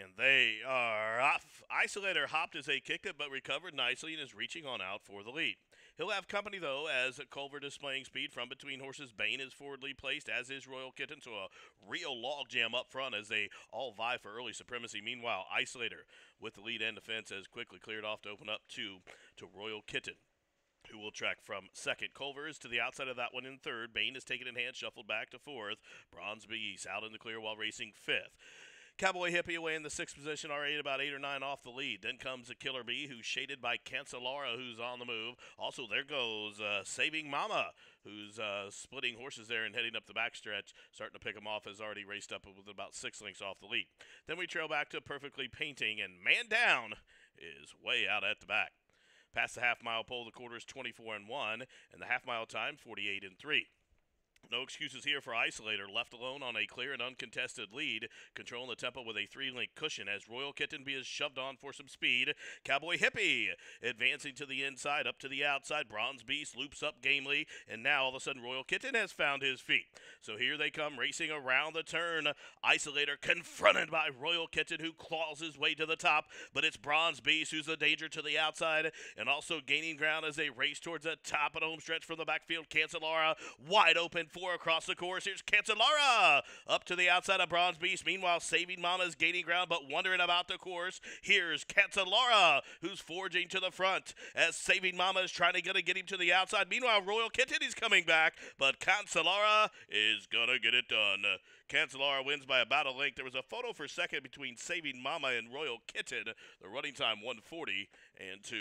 And they are off. Isolator hopped as they kicked it, but recovered nicely and is reaching on out for the lead. He'll have company though, as Culver displaying speed from between horses. Bain is forwardly placed, as is Royal Kitten, so a real logjam up front as they all vie for early supremacy. Meanwhile, Isolator with the lead and defense has quickly cleared off to open up two to Royal Kitten who will track from second. Culver is to the outside of that one in third. Bain is taken in hand, shuffled back to fourth. Bronze Beast out in the clear while racing fifth. Cowboy Hippie away in the sixth position, already about eight or nine off the lead. Then comes a Killer Bee, who's shaded by Cancelara, who's on the move. Also, there goes uh, Saving Mama, who's uh, splitting horses there and heading up the backstretch. Starting to pick him off, has already raced up with about six lengths off the lead. Then we trail back to Perfectly Painting, and Man Down is way out at the back. Past the half mile pole, the quarter is 24 and 1, and the half mile time 48 and 3. No excuses here for Isolator, left alone on a clear and uncontested lead, controlling the tempo with a three-link cushion as Royal Kitten is shoved on for some speed. Cowboy Hippie advancing to the inside, up to the outside. Bronze Beast loops up gamely, and now all of a sudden Royal Kitten has found his feet. So here they come racing around the turn. Isolator confronted by Royal Kitten, who claws his way to the top, but it's Bronze Beast who's the danger to the outside, and also gaining ground as they race towards the top of home stretch from the backfield. Cancelara wide open four across the course. Here's Cancelara up to the outside of Bronze Beast. Meanwhile, Saving Mama is gaining ground but wondering about the course. Here's Cancelara who's forging to the front as Saving Mama is trying to get, to get him to the outside. Meanwhile, Royal Kitten is coming back, but Cancelara is gonna get it done. Cancelara wins by about a length. There was a photo for second between Saving Mama and Royal Kitten. The running time 140 and 2.